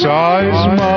size my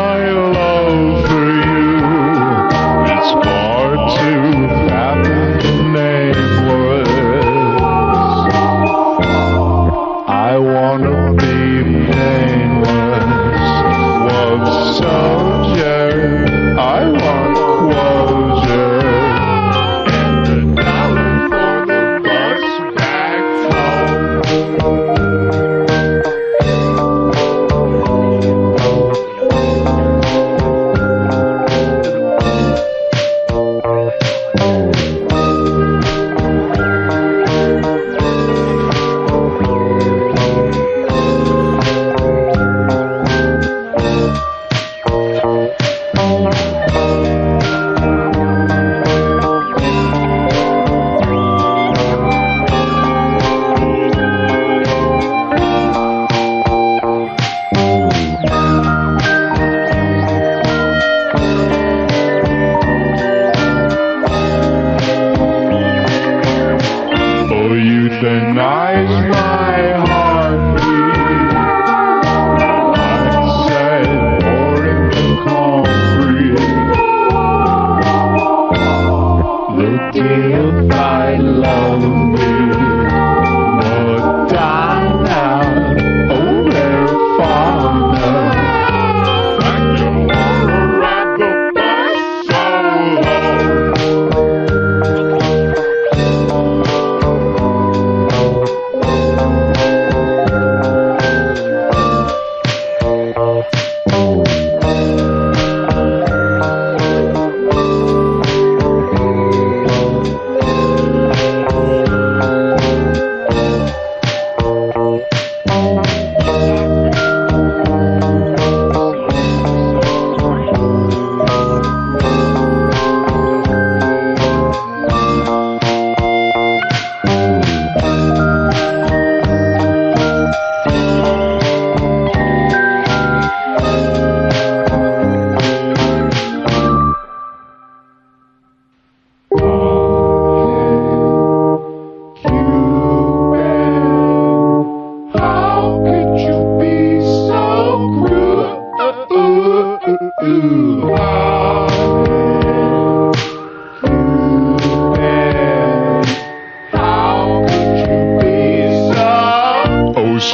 Not.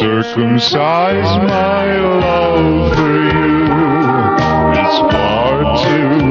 circumcise my love for you. It's far too